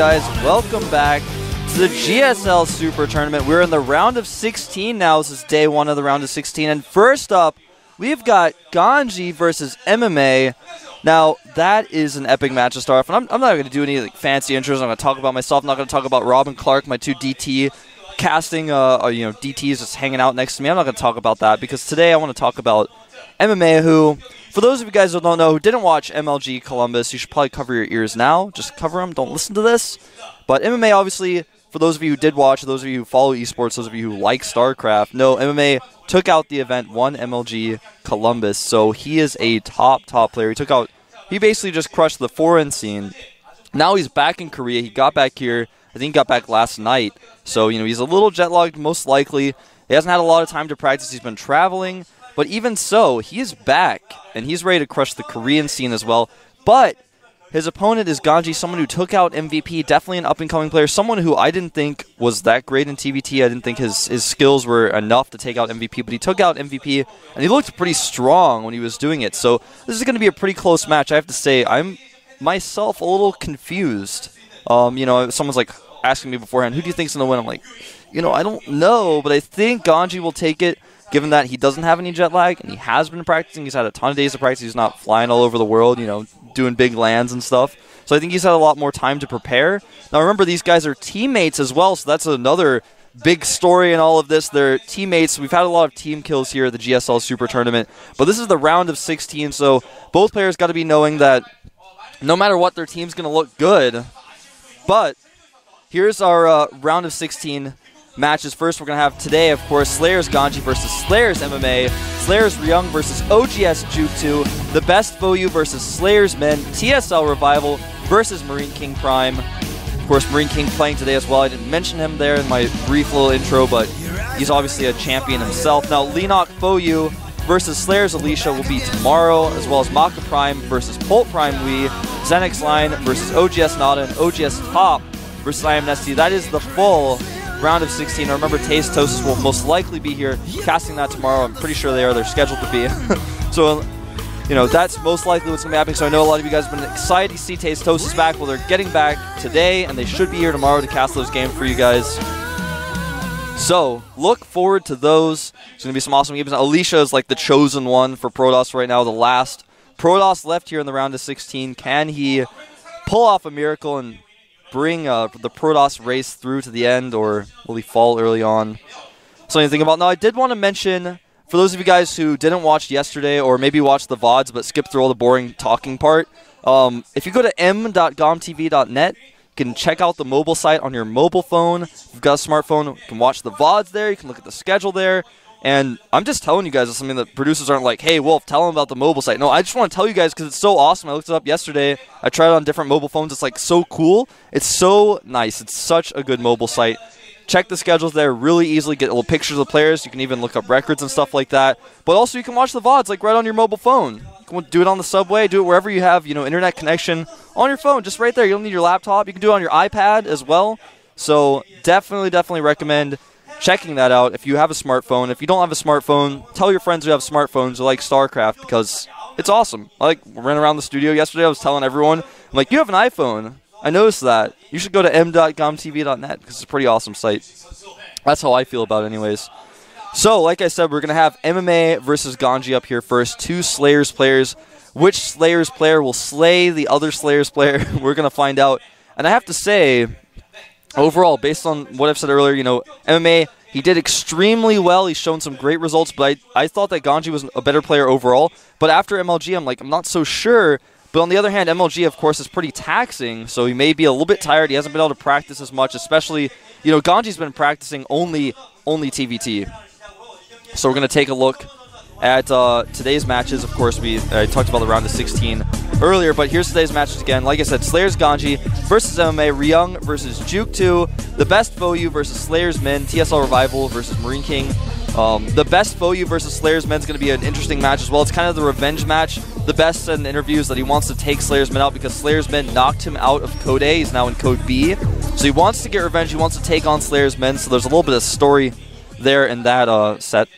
guys, welcome back to the GSL Super Tournament. We're in the round of 16 now. This is day one of the round of 16. And first up, we've got Ganji versus MMA. Now, that is an epic match to start off. And I'm, I'm not going to do any like, fancy intros. I'm going to talk about myself. I'm not going to talk about Robin Clark, my two DT casting, uh, uh, you know, DTs just hanging out next to me. I'm not going to talk about that because today I want to talk about MMA, who, for those of you guys who don't know, who didn't watch MLG Columbus, you should probably cover your ears now. Just cover them. Don't listen to this. But MMA, obviously, for those of you who did watch, those of you who follow esports, those of you who like StarCraft, no, MMA took out the event, won MLG Columbus. So he is a top, top player. He took out, he basically just crushed the foreign scene. Now he's back in Korea. He got back here. I think he got back last night. So, you know, he's a little jet lagged, most likely. He hasn't had a lot of time to practice. He's been traveling. But even so, he is back, and he's ready to crush the Korean scene as well. But his opponent is Ganji, someone who took out MVP, definitely an up and coming player, someone who I didn't think was that great in TVT. I didn't think his, his skills were enough to take out MVP, but he took out MVP, and he looked pretty strong when he was doing it. So this is going to be a pretty close match. I have to say, I'm myself a little confused. Um, you know, someone's like asking me beforehand, who do you think's going to win? I'm like, you know, I don't know, but I think Ganji will take it given that he doesn't have any jet lag and he has been practicing. He's had a ton of days of practice. He's not flying all over the world, you know, doing big lands and stuff. So I think he's had a lot more time to prepare. Now remember, these guys are teammates as well, so that's another big story in all of this. They're teammates. We've had a lot of team kills here at the GSL Super Tournament, but this is the round of 16, so both players got to be knowing that no matter what, their team's going to look good. But here's our uh, round of 16 matches. First, we're going to have today, of course, Slayers Ganji versus Slayers MMA, Slayers Ryung versus OGS 2, The Best Foyu versus Slayers Men, TSL Revival versus Marine King Prime. Of course, Marine King playing today as well. I didn't mention him there in my brief little intro, but he's obviously a champion himself. Now, Lenok Foyu versus Slayers Alicia will be tomorrow, as well as Maka Prime versus Polt Prime Wii, Zenix Line versus OGS Nada, and OGS Top versus I Am NesTea. That is the full round of 16. Now remember, Tastosis will most likely be here casting that tomorrow. I'm pretty sure they are. They're scheduled to be. so, you know, that's most likely what's going to be happening. So I know a lot of you guys have been excited to see Tastosis is back. Well, they're getting back today, and they should be here tomorrow to cast those games for you guys. So look forward to those. It's going to be some awesome games. Alicia is like the chosen one for Protoss right now, the last Protoss left here in the round of 16. Can he pull off a miracle and bring uh, the Protoss race through to the end, or will he fall early on? Something to think about. Now, I did want to mention for those of you guys who didn't watch yesterday, or maybe watched the VODs but skipped through all the boring talking part, um, if you go to m.gomtv.net, you can check out the mobile site on your mobile phone. If you've got a smartphone, you can watch the VODs there, you can look at the schedule there. And I'm just telling you guys it's something that producers aren't like, hey, Wolf, tell them about the mobile site. No, I just want to tell you guys because it's so awesome. I looked it up yesterday. I tried it on different mobile phones. It's like so cool. It's so nice. It's such a good mobile site. Check the schedules there really easily. Get little pictures of the players. You can even look up records and stuff like that. But also, you can watch the VODs like right on your mobile phone. You do it on the subway. Do it wherever you have you know internet connection on your phone. Just right there. You don't need your laptop. You can do it on your iPad as well. So definitely, definitely recommend checking that out if you have a smartphone. If you don't have a smartphone, tell your friends who have smartphones who like StarCraft because it's awesome. I like ran around the studio yesterday. I was telling everyone, I'm like, you have an iPhone. I noticed that. You should go to m.gomtv.net because it's a pretty awesome site. That's how I feel about it, anyways. So, like I said, we're going to have MMA versus Ganji up here first. Two Slayers players. Which Slayers player will slay the other Slayers player? we're going to find out. And I have to say, overall, based on what I've said earlier, you know, MMA, he did extremely well. He's shown some great results, but I, I thought that Ganji was a better player overall. But after MLG, I'm like, I'm not so sure. But on the other hand, MLG, of course, is pretty taxing, so he may be a little bit tired. He hasn't been able to practice as much, especially, you know, Ganji's been practicing only only TVT. So we're going to take a look at uh, today's matches. Of course, we uh, talked about the round of 16 earlier, but here's today's matches again. Like I said, Slayers Ganji versus MMA, Ryung versus Juke 2, The Best Foyu versus Slayers Men, TSL Revival versus Marine King, Um, the best Foyu versus Slayer's Men is going to be an interesting match as well. It's kind of the revenge match. The best said in interviews that he wants to take Slayer's Men out because Slayer's Men knocked him out of Code A. He's now in Code B. So he wants to get revenge. He wants to take on Slayer's Men. So there's a little bit of story there in that uh, set.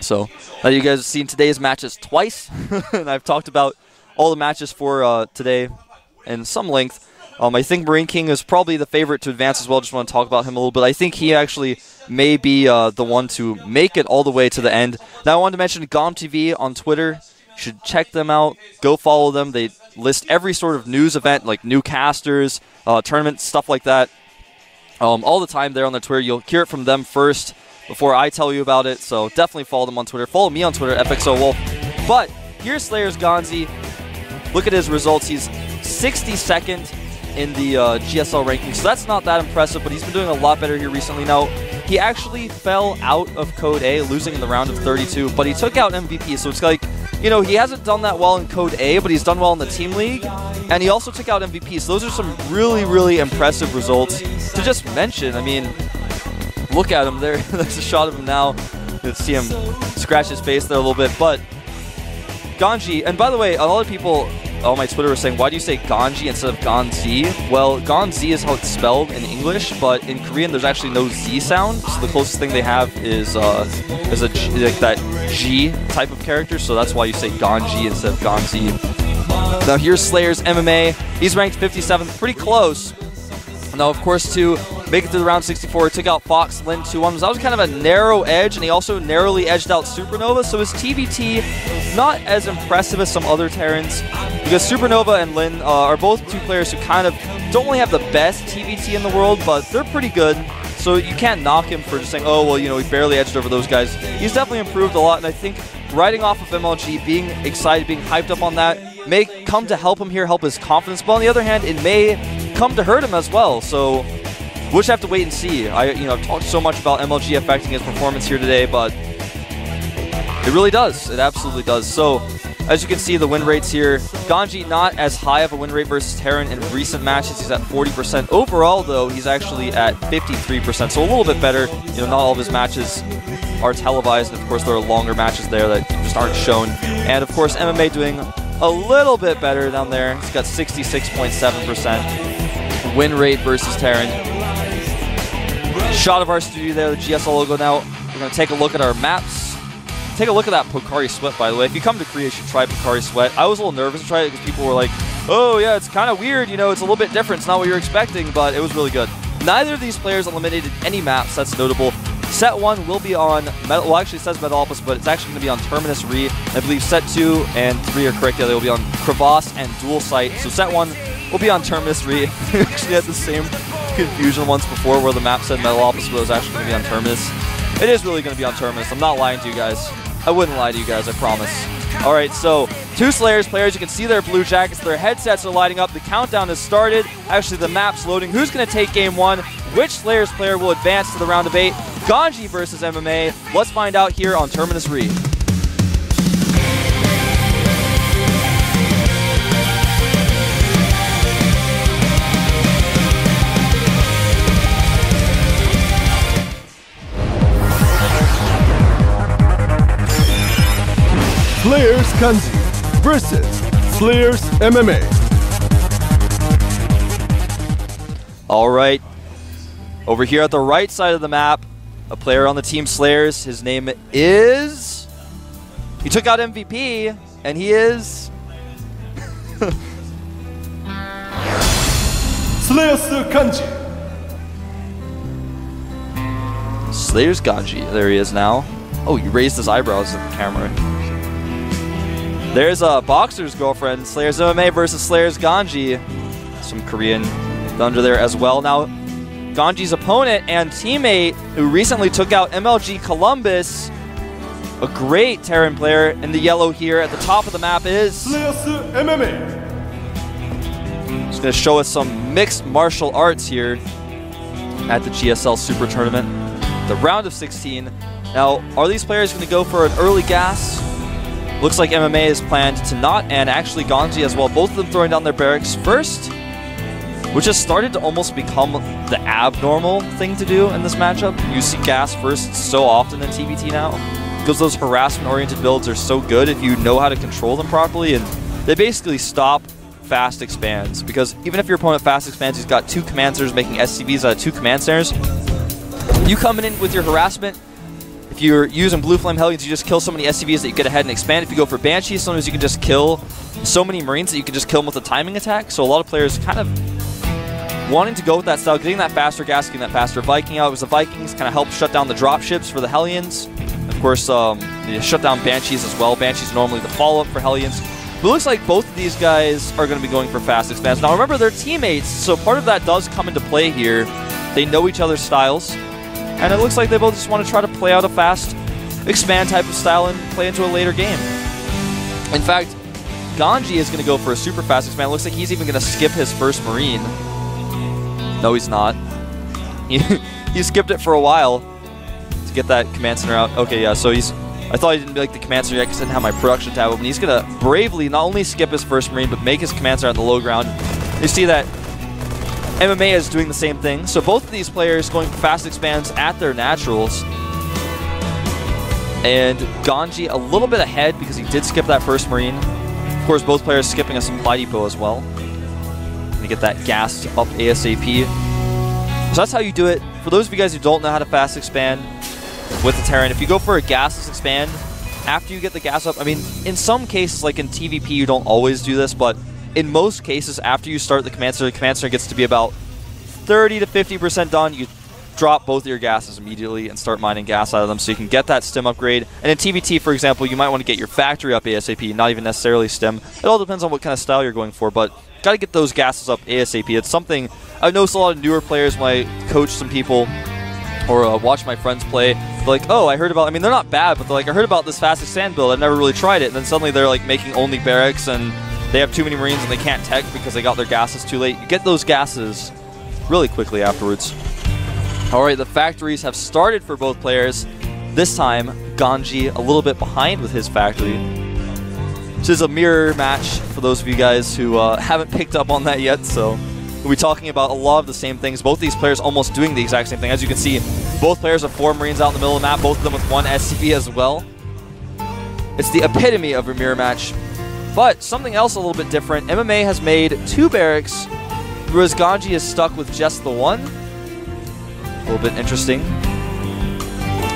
So uh, you guys have seen today's matches twice, and I've talked about all the matches for uh, today in some length. Um, I think Marine King is probably the favorite to advance as well. Just want to talk about him a little bit. I think he actually may be uh, the one to make it all the way to the end. Now I wanted to mention GOM TV on Twitter. You should check them out. Go follow them. They list every sort of news event, like new casters, uh, tournaments, stuff like that. Um, all the time there on their Twitter. You'll hear it from them first before I tell you about it. So definitely follow them on Twitter. Follow me on Twitter, FXO Wolf. But here's Slayer's Gonzi. Look at his results. He's 62nd in the uh, GSL rankings, so that's not that impressive, but he's been doing a lot better here recently. Now, he actually fell out of Code A, losing in the round of 32, but he took out MVP, so it's like, you know, he hasn't done that well in Code A, but he's done well in the Team League, and he also took out MVP, so those are some really, really impressive results to just mention. I mean, look at him there. There's a shot of him now. You see him scratch his face there a little bit, but Ganji, and by the way, a lot of people on my Twitter were saying, why do you say Ganji instead of Ganzi? Well, Ganzi is how it's spelled in English, but in Korean there's actually no Z sound, so the closest thing they have is uh, is a G, like that G type of character, so that's why you say Ganji instead of Ganzi. Now here's Slayer's MMA. He's ranked 57th, pretty close. Now, of course, to make it through the round 64, he took out Fox Lin 2-1. That was kind of a narrow edge, and he also narrowly edged out Supernova, so his TVT not as impressive as some other Terrans, because Supernova and Lin uh, are both two players who kind of don't only have the best TVT in the world, but they're pretty good. So you can't knock him for just saying, oh, well, you know, he barely edged over those guys. He's definitely improved a lot, and I think riding off of MLG, being excited, being hyped up on that, may come to help him here, help his confidence. But on the other hand, it may come to hurt him as well. So we'll just have to wait and see. I, you know, I've talked so much about MLG affecting his performance here today, but it really does. It absolutely does. So as you can see, the win rates here, Ganji not as high of a win rate versus Terran in recent matches. He's at 40%. Overall, though, he's actually at 53%, so a little bit better. You know, not all of his matches are televised, and of course there are longer matches there that just aren't shown. And of course, MMA doing a little bit better down there. He's got 66.7% win rate versus Terran. Shot of our studio there, the GSL logo. Now we're going to take a look at our maps. Take a look at that Pocari Sweat, by the way. If you come to should try Pocari Sweat. I was a little nervous to try it because people were like, oh, yeah, it's kind of weird. You know, it's a little bit different. It's not what you're expecting, but it was really good. Neither of these players eliminated any maps. That's notable. Set 1 will be on, Metal, well, actually it says Metalopolis, but it's actually going to be on Terminus Re. I believe Set 2 and 3 are correct. Yeah, they will be on Crevasse and Dual Sight. So Set 1 will be on Terminus Re. we actually had the same confusion once before where the map said Metalopolis, but it was actually going to be on Terminus. It is really going to be on Terminus. I'm not lying to you guys. I wouldn't lie to you guys, I promise. All right, so two Slayers players. You can see their blue jackets. Their headsets are lighting up. The countdown has started. Actually, the map's loading. Who's going to take game one? Which Slayers player will advance to the round of eight? Ganji versus MMA. Let's find out here on Terminus Re. Slayers Kanji versus Slayers MMA. All right. Over here at the right side of the map, a player on the team Slayers. His name is. He took out MVP, and he is. Slayers Kanji. Slayers Kanji. There he is now. Oh, he raised his eyebrows at the camera. There's a boxer's girlfriend, Slayers MMA versus Slayers Ganji. Some Korean thunder there as well. Now, Ganji's opponent and teammate who recently took out MLG Columbus, a great Terran player in the yellow here at the top of the map is. Slayers MMA. He's going to show us some mixed martial arts here at the GSL Super Tournament, the round of 16. Now, are these players going to go for an early gas? Looks like MMA is planned to not, and actually Ganji as well. Both of them throwing down their barracks first. which has started to almost become the abnormal thing to do in this matchup. You see gas first so often in TVT now because those harassment-oriented builds are so good if you know how to control them properly, and they basically stop fast expands because even if your opponent fast expands, he's got two command centers making SCVs out of two command centers. You coming in with your harassment, if you're using Blue Flame Hellions, you just kill so many SCVs that you get ahead and expand. If you go for Banshee, sometimes you can just kill so many Marines that you can just kill them with a timing attack. So a lot of players kind of wanting to go with that style, getting that faster gas, getting that faster Viking out. It was the Vikings kind of help shut down the drop ships for the Hellions. Of course, um, you shut down Banshees as well. Banshees normally the follow-up for Hellions. But it looks like both of these guys are going to be going for fast expands. Now remember, they're teammates, so part of that does come into play here. They know each other's styles, and it looks like they both just want to try to play out a fast expand type of style and play into a later game. In fact, Ganji is going to go for a super fast expand. It looks like he's even going to skip his first Marine. No, he's not. He, he skipped it for a while to get that command center out. Okay, yeah, so he's I thought he didn't be like the command center yet because I didn't have my production tab open. He's going to bravely not only skip his first Marine, but make his command center on the low ground. You see that MMA is doing the same thing. So both of these players going for fast expands at their naturals. And Ganji a little bit ahead because he did skip that first Marine. Of course, both players skipping a supply depot as well. To get that gas up ASAP. So that's how you do it. For those of you guys who don't know how to fast expand, with the Terran. If you go for a gasless expand, after you get the gas up, I mean, in some cases, like in TVP, you don't always do this, but in most cases, after you start the command center, the command center gets to be about 30 to 50% done. You drop both of your gases immediately and start mining gas out of them so you can get that stim upgrade. And in TVT, for example, you might want to get your factory up ASAP, not even necessarily stim. It all depends on what kind of style you're going for, but got to get those gases up ASAP. It's something I've noticed a lot of newer players when I coach some people or uh, watch my friends play. like, oh, I heard about. I mean, they're not bad, but they're like, I heard about this fast sand build. I've never really tried it. And then suddenly they're like making only barracks, and they have too many marines, and they can't tech because they got their gases too late. You get those gases really quickly afterwards. All right, the factories have started for both players. This time, Ganji a little bit behind with his factory. This is a mirror match for those of you guys who uh, haven't picked up on that yet, so We'll be talking about a lot of the same things. Both these players almost doing the exact same thing. As you can see, both players have four Marines out in the middle of the map, both of them with one SCV as well. It's the epitome of a mirror match. But something else a little bit different. MMA has made two barracks, whereas Ganji is stuck with just the one. A little bit interesting.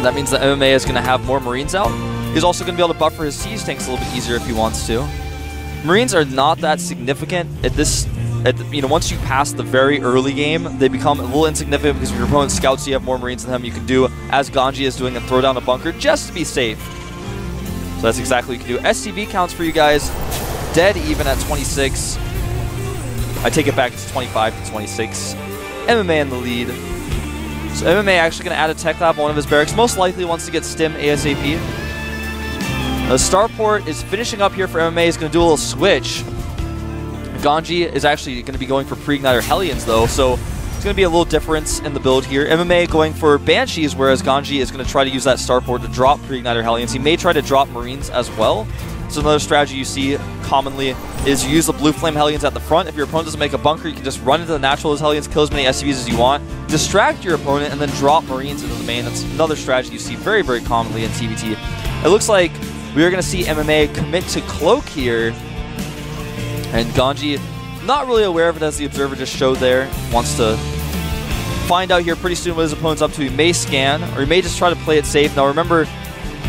That means that MMA is going to have more Marines out. He's also going to be able to buffer his siege tanks a little bit easier if he wants to. Marines are not that significant at this at the, you know, once you pass the very early game, they become a little insignificant because if your opponent scouts you have more Marines than him. You can do, as Ganji is doing, and throw down a bunker just to be safe. So that's exactly what you can do. SCV counts for you guys, dead even at 26. I take it back, it's 25 to 26. MMA in the lead. So MMA actually going to add a tech lab on one of his barracks. Most likely wants to get Stim ASAP. The Starport is finishing up here for MMA. He's going to do a little switch. Ganji is actually going to be going for Pre-Igniter Hellions, though, so it's going to be a little difference in the build here. MMA going for Banshees, whereas Ganji is going to try to use that starport to drop Pre-Igniter Hellions. He may try to drop Marines as well. So another strategy you see commonly is you use the Blue Flame Hellions at the front. If your opponent doesn't make a bunker, you can just run into the natural Hellions, kill as many SCVs as you want, distract your opponent, and then drop Marines into the main. That's another strategy you see very, very commonly in TVT. It looks like we are going to see MMA commit to Cloak here and Ganji, not really aware of it as the observer just showed there, wants to find out here pretty soon what his opponent's up to. He may scan, or he may just try to play it safe. Now remember,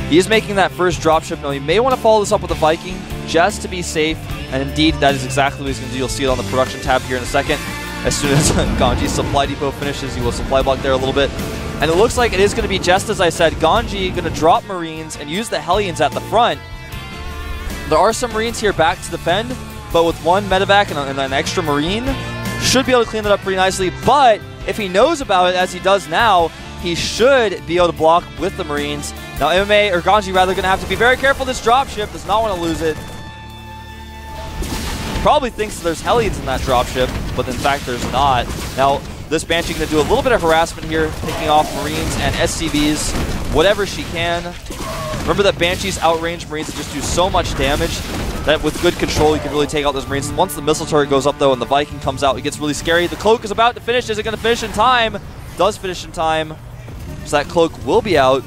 he is making that first dropship. Now he may want to follow this up with a Viking just to be safe, and indeed that is exactly what he's going to do. You'll see it on the production tab here in a second. As soon as Ganji's supply depot finishes, he will supply block there a little bit. And it looks like it is going to be just as I said. Ganji going to drop Marines and use the Hellions at the front. There are some Marines here back to defend, but with one medevac and, and, an extra marine, should be able to clean that up pretty nicely. But if he knows about it, as he does now, he should be able to block with the marines. Now MMA, or Ganji rather, going to have to be very careful. This dropship does not want to lose it. Probably thinks there's Hellions in that dropship, but in fact there's not. Now, this Banshee going to do a little bit of harassment here, picking off Marines and SCVs, whatever she can. Remember that Banshee's outrange Marines just do so much damage. that with good control, you can really take out those Marines. Once the missile turret goes up, though, and the Viking comes out, it gets really scary. The Cloak is about to finish. Is it going to finish in time? Does finish in time. So that Cloak will be out.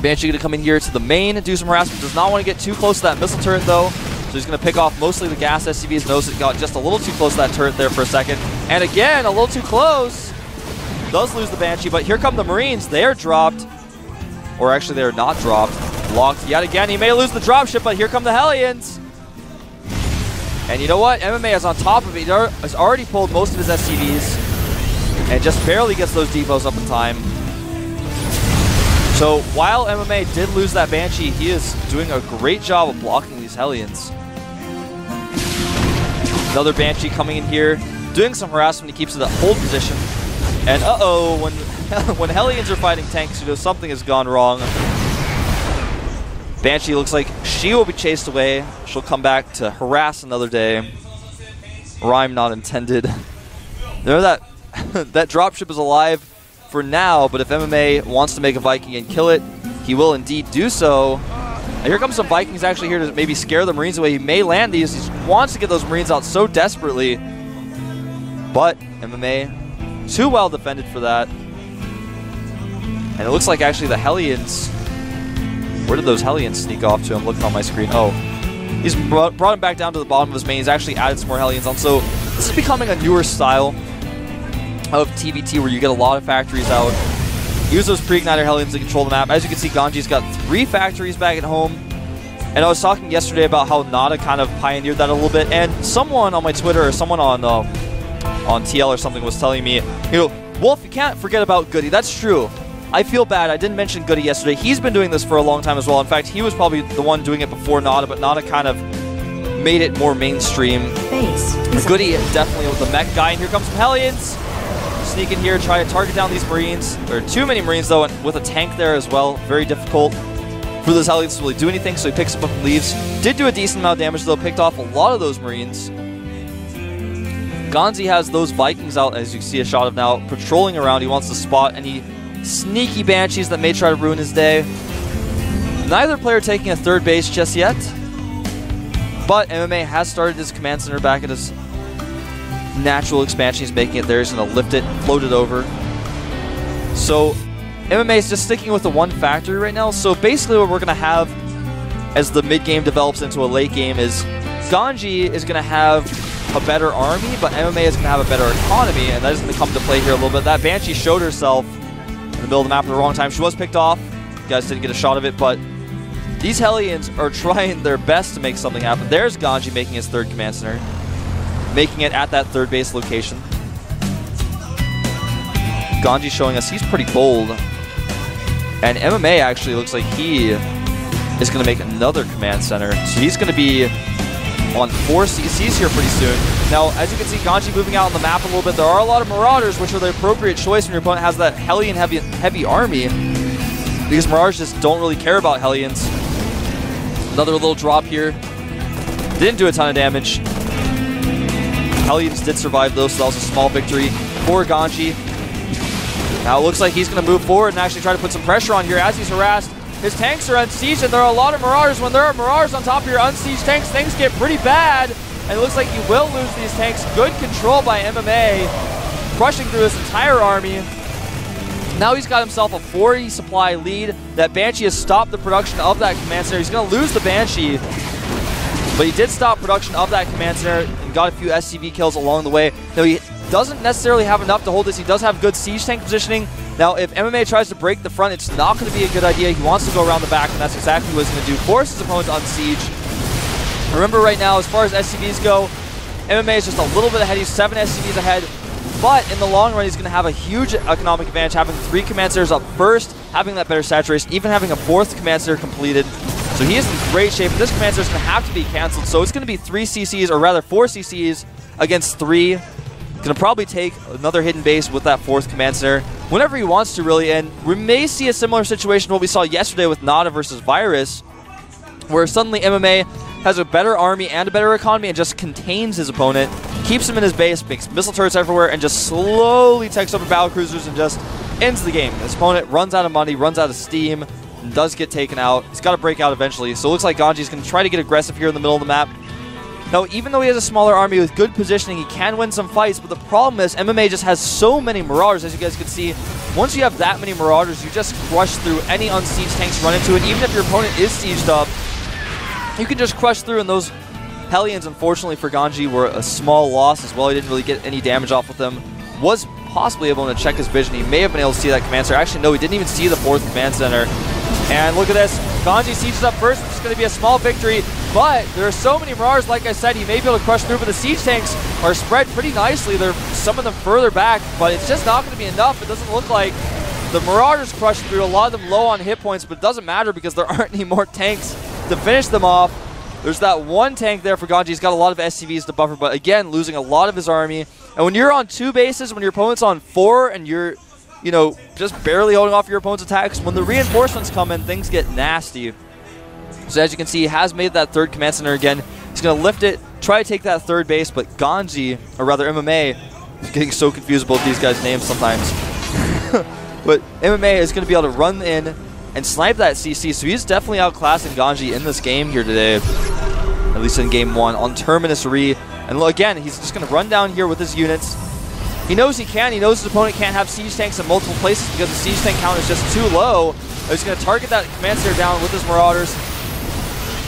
Banshee going to come in here to the main, do some harassment. Does not want to get too close to that missile turret, though. He's going to pick off mostly the gas SCVs. Knows it got just a little too close to that turret there for a second. And again, a little too close. Does lose the Banshee, but here come the Marines. They are dropped. Or actually, they are not dropped. Locked yet again. He may lose the dropship, but here come the Hellions. And you know what? MMA is on top of it. He has already pulled most of his SCVs and just barely gets those depots up in time. So while MMA did lose that Banshee, he is doing a great job of blocking these Hellions. Another Banshee coming in here, doing some harassment. He keeps at hold position. And uh-oh, when, when Hellions are fighting tanks, you know something has gone wrong. Banshee looks like she will be chased away. She'll come back to harass another day. Rhyme not intended. There that that dropship is alive for now, but if MMA wants to make a Viking and kill it, he will indeed do so. Here comes some Vikings actually here to maybe scare the Marines away. He may land these. He wants to get those Marines out so desperately. But MMA, too well defended for that. And it looks like actually the Hellions where did those Hellions sneak off to? I'm looking on my screen. Oh, he's brought, brought him back down to the bottom of his main. He's actually added some more Hellions on. So this is becoming a newer style of TVT where you get a lot of factories out. Use those pre-igniter Hellions to control the map. As you can see, Ganji's got three factories back at home. And I was talking yesterday about how Nada kind of pioneered that a little bit. And someone on my Twitter or someone on uh, on TL or something was telling me, you know, Wolf, you can't forget about Goody. That's true. I feel bad. I didn't mention Goody yesterday. He's been doing this for a long time as well. In fact, he was probably the one doing it before Nada, but Nada kind of made it more mainstream. Goody definitely was the mech guy, and here comes some Hellions. Sneak in here, try to target down these Marines. There are too many Marines, though, and with a tank there as well. Very difficult for those Hellions to really do anything, so he picks them up and leaves. Did do a decent amount of damage, though. Picked off a lot of those Marines. Gonzi has those Vikings out, as you see a shot of now, patrolling around. He wants to spot any sneaky Banshees that may try to ruin his day. Neither player taking a third base just yet. But MMA has started his command center back at his natural expansion. He's making it there. He's going to lift it, float it over. So MMA is just sticking with the one factory right now. So basically what we're going to have as the mid game develops into a late game is Ganji is going to have a better army, but MMA is going to have a better economy, and that is going to come to play here a little bit. That Banshee showed herself in the middle of the map at the wrong time. She was picked off. You guys didn't get a shot of it, but these Hellions are trying their best to make something happen. There's Ganji making his third command center, making it at that third base location. Ganji showing us he's pretty bold. And MMA actually looks like he is going to make another command center. So he's going to be on four CCs here pretty soon. Now, as you can see, Ganji moving out on the map a little bit. There are a lot of Marauders, which are the appropriate choice when your opponent has that Hellion heavy, heavy army. Because Marauders just don't really care about Hellions. Another little drop here. Didn't do a ton of damage. Hellions did survive though, so that was a small victory for Ganji. Now it looks like he's going to move forward and actually try to put some pressure on here as he's harassed. His tanks are unsieged, and there are a lot of Marauders. When there are Marauders on top of your unsieged tanks, things get pretty bad. And it looks like you will lose these tanks. Good control by MMA, crushing through this entire army. Now he's got himself a 40 supply lead. That Banshee has stopped the production of that command center. He's going to lose the Banshee, but he did stop production of that command center and got a few SCV kills along the way. Now he doesn't necessarily have enough to hold this. He does have good siege tank positioning. Now, if MMA tries to break the front, it's not going to be a good idea. He wants to go around the back, and that's exactly what he's going to do. Force his opponent on siege. Remember right now, as far as SCVs go, MMA is just a little bit ahead. He's seven SCVs ahead. But in the long run, he's going to have a huge economic advantage, having three command centers up first, having that better saturation, even having a fourth command center completed. So he is in great shape. This command center is going to have to be canceled. So it's going to be three CCs, or rather four CCs against three. Going to probably take another hidden base with that fourth command center whenever he wants to, really. And we may see a similar situation what we saw yesterday with Nada versus Virus, where suddenly MMA has a better army and a better economy and just contains his opponent, keeps him in his base, makes missile turrets everywhere, and just slowly takes over battle cruisers and just ends the game. His opponent runs out of money, runs out of steam, and does get taken out. He's got to break out eventually. So it looks like Ganji's going to try to get aggressive here in the middle of the map. Now, even though he has a smaller army with good positioning, he can win some fights, but the problem is MMA just has so many Marauders, as you guys can see. Once you have that many Marauders, you just crush through any unsieged tanks run into it. Even if your opponent is sieged up, you can just crush through, and those Hellions, unfortunately for Ganji, were a small loss as well. He didn't really get any damage off with them. Was possibly able to check his vision. He may have been able to see that command center. Actually, no, he didn't even see the fourth command center. And look at this. Ganji sieges up first. It's going to be a small victory. But there are so many Marauders, like I said, he may be able to crush through, but the siege tanks are spread pretty nicely. They're some of them further back, but it's just not going to be enough. It doesn't look like the Marauders crushed through, a lot of them low on hit points, but it doesn't matter because there aren't any more tanks to finish them off. There's that one tank there for Ganji. He's got a lot of SCVs to buffer, but again, losing a lot of his army. And when you're on two bases, when your opponent's on four, and you're, you know, just barely holding off your opponent's attacks, when the reinforcements come in, things get nasty. So as you can see, he has made that third command center again. He's going to lift it, try to take that third base, but Ganji, or rather MMA, is getting so confused about these guys' names sometimes. but MMA is going to be able to run in and snipe that CC, so he's definitely outclassing Ganji in this game here today. At least in game one on Terminus Re. And again, he's just going to run down here with his units. He knows he can. He knows his opponent can't have siege tanks in multiple places because the siege tank count is just too low. He's going to target that command center down with his Marauders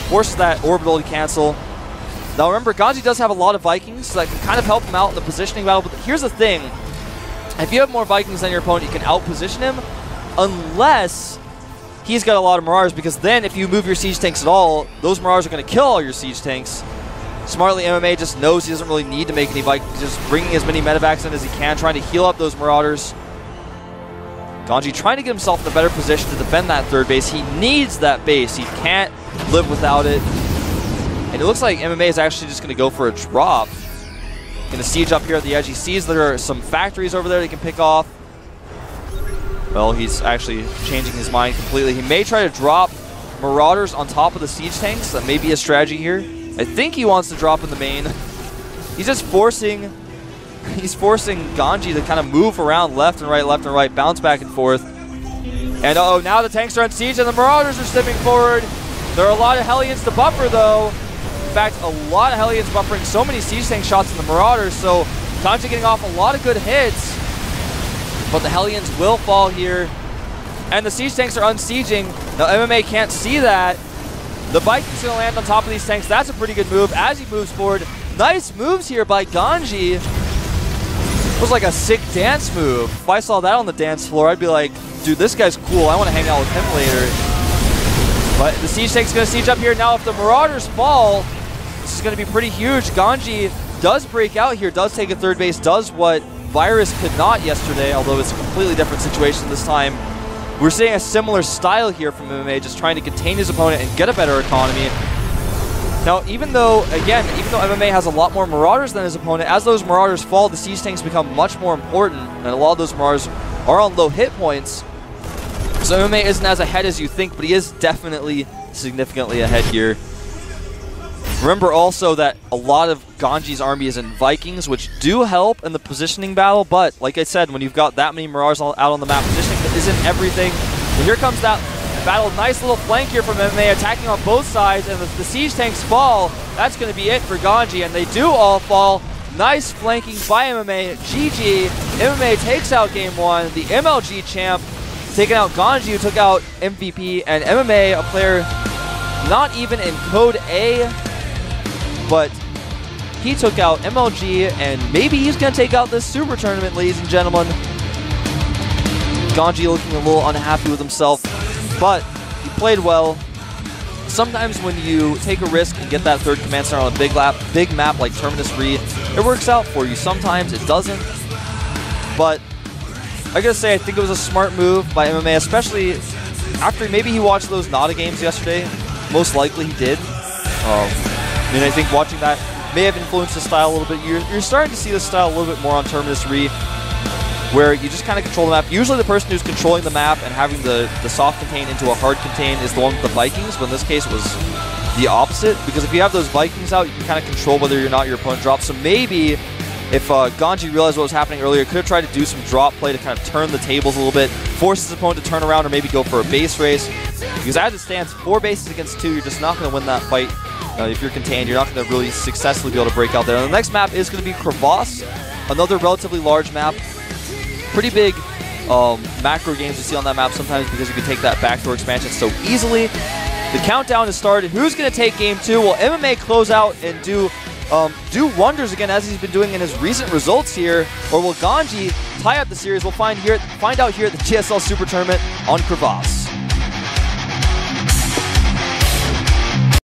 forces that orbital to cancel. Now remember, Ganji does have a lot of Vikings, so that can kind of help him out in the positioning battle. But here's the thing. If you have more Vikings than your opponent, you can outposition him, unless he's got a lot of Marauders, because then if you move your siege tanks at all, those Marauders are going to kill all your siege tanks. Smartly, MMA just knows he doesn't really need to make any Vikings, just bringing as many medevacs in as he can, trying to heal up those Marauders. Ganji trying to get himself in a better position to defend that third base. He needs that base. He can't live without it. And it looks like MMA is actually just going to go for a drop. Going to siege up here at the edge. He sees there are some factories over there he can pick off. Well, he's actually changing his mind completely. He may try to drop Marauders on top of the siege tanks. That may be a strategy here. I think he wants to drop in the main. He's just forcing he's forcing Ganji to kind of move around left and right, left and right, bounce back and forth. And uh oh, now the tanks are on siege and the Marauders are stepping forward. There are a lot of Hellions to buffer though. In fact, a lot of Hellions buffering so many siege tank shots in the Marauders, so Ganji getting off a lot of good hits. But the Hellions will fall here. And the siege tanks are unsieging. Now MMA can't see that. The Viking's going to land on top of these tanks. That's a pretty good move as he moves forward. Nice moves here by Ganji. It was like a sick dance move. If I saw that on the dance floor, I'd be like, dude, this guy's cool. I want to hang out with him later. But the Siege Tank's going to siege up here. Now, if the Marauders fall, this is going to be pretty huge. Ganji does break out here, does take a third base, does what Virus could not yesterday, although it's a completely different situation this time. We're seeing a similar style here from MMA, just trying to contain his opponent and get a better economy. Now, even though, again, even though MMA has a lot more Marauders than his opponent, as those Marauders fall, the Siege Tanks become much more important, and a lot of those Marauders are on low hit points. So MMA isn't as ahead as you think, but he is definitely significantly ahead here. Remember also that a lot of Ganji's army is in Vikings, which do help in the positioning battle, but like I said, when you've got that many Marauders out on the map, isn't everything. And here comes that battle. Nice little flank here from MMA, attacking on both sides, and if the siege tanks fall, that's going to be it for Ganji, and they do all fall. Nice flanking by MMA. GG. MMA takes out game one. The MLG champ taking out Ganji, who took out MVP, and MMA, a player not even in Code A, but he took out MLG, and maybe he's going to take out this Super Tournament, ladies and gentlemen. Ganji looking a little unhappy with himself but he played well. Sometimes when you take a risk and get that third command center on a big lap, big map like Terminus Re, it works out for you. Sometimes it doesn't. But I gotta say, I think it was a smart move by MMA, especially after maybe he watched those Nada games yesterday. Most likely he did. Um, I mean, I think watching that may have influenced his style a little bit. You're, you're starting to see the style a little bit more on Terminus Re where you just kind of control the map. Usually the person who's controlling the map and having the, the soft contain into a hard contain is the one with the Vikings, but in this case it was the opposite, because if you have those Vikings out, you can kind of control whether or not your opponent drops. So maybe If uh, Ganji realized what was happening earlier, could have tried to do some drop play to kind of turn the tables a little bit, force his opponent to turn around or maybe go for a base race. Because as it stands, four bases against two, you're just not going to win that fight. Uh, if you're contained, you're not going to really successfully be able to break out there. And the next map is going to be Crevasse, another relatively large map. Pretty big um, macro games you see on that map sometimes because you can take that backdoor expansion so easily. The countdown has started. Who's going to take game two? Will MMA close out and do um, do wonders again as he's been doing in his recent results here, or will Ganji tie up the series? We'll find here find out here at the GSL Super Tournament on Crevasse.